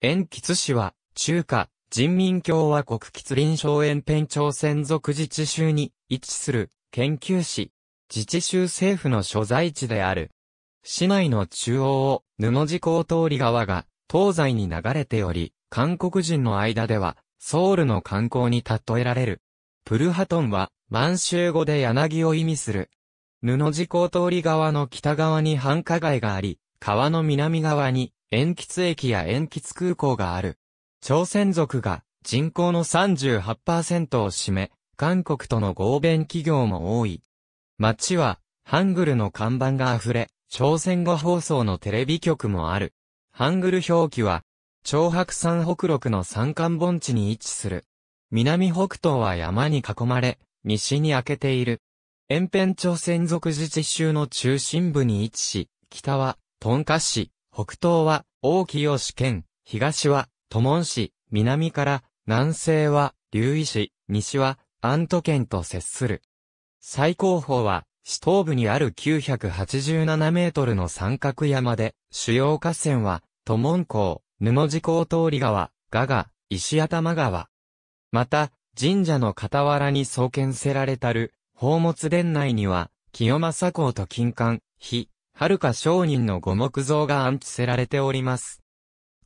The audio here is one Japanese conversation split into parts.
塩吉市は、中華、人民共和国吉林省延辺朝鮮族自治州に位置する研究市、自治州政府の所在地である。市内の中央を布地港通り川が東西に流れており、韓国人の間ではソウルの観光に例えられる。プルハトンは満州語で柳を意味する。布地港通り側の北側に繁華街があり、川の南側に塩吉駅や塩吉空港がある。朝鮮族が人口の38%を占め、韓国との合弁企業も多い。街は、ハングルの看板が溢れ、朝鮮語放送のテレビ局もある。ハングル表記は、長白山北陸の山間盆地に位置する。南北東は山に囲まれ、西に開けている。延辺朝鮮族自治州の中心部に位置し、北は、トンカ市、北東は、大清市県、東は、トモン市、南から南西は、竜医市、西は、アント県と接する。最高峰は、市東部にある987メートルの三角山で、主要河川は、トモン港、布地港通り川、ガガ、石頭川。また、神社の傍らに創建せられたる、宝物殿内には、清正公と金冠、非、遥か商人の五目像が安置せられております。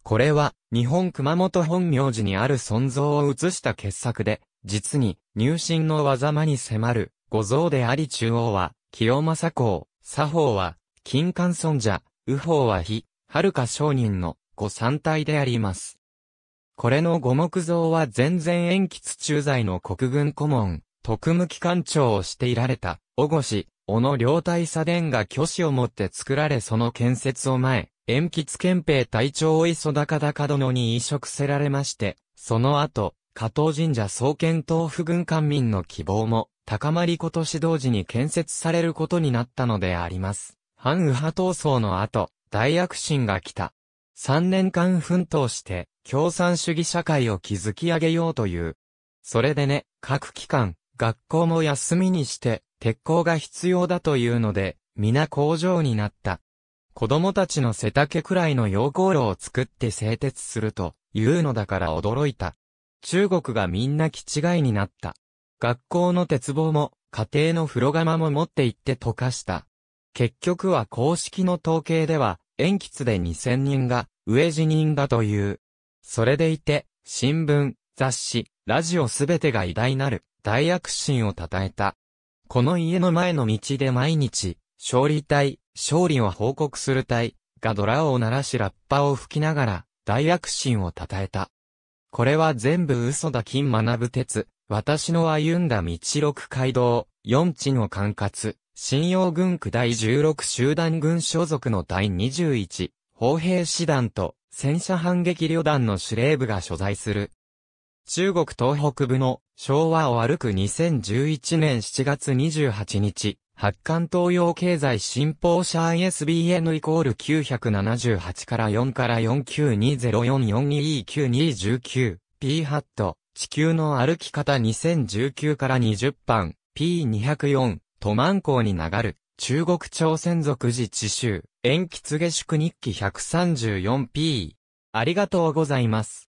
これは、日本熊本本名字にある存像を写した傑作で、実に、入信の技間に迫る、五像であり中央は、清正公、左方は、金冠尊者、右方は非、遥か商人の、五三体であります。これの五目像は全然延吉駐在の国軍顧問、特務機関長をしていられた、小越、小野両大佐殿が虚子をもって作られその建設を前、延吉憲兵隊長を磯高高殿に移植せられまして、その後、加藤神社創建東府軍官民の希望も、高まりことし同時に建設されることになったのであります。反右派闘争の後、大躍進が来た。3年間奮闘して、共産主義社会を築き上げようという。それでね、各機関、学校も休みにして、鉄鋼が必要だというので、皆工場になった。子供たちの背丈くらいの溶鉱炉を作って製鉄するというのだから驚いた。中国がみんな気違いになった。学校の鉄棒も家庭の風呂釜も持って行って溶かした。結局は公式の統計では、塩吉で2000人が飢え死人だという。それでいて、新聞、雑誌、ラジオすべてが偉大なる大躍進を称えた。この家の前の道で毎日、勝利隊、勝利を報告する隊がドラを鳴らしラッパを吹きながら大躍進を称えた。これは全部嘘だ金学ぶ鉄、私の歩んだ道六街道、四地の管轄、信用軍区第16集団軍所属の第21、砲兵師団と戦車反撃旅団の司令部が所在する。中国東北部の昭和を歩く2011年7月28日、発刊東洋経済新報社 ISBN イコール978から4から 4920442E9219 P ハット地球の歩き方2019から20版 P204 トマン港に流る中国朝鮮族自治州延吉下宿日記 134P ありがとうございます。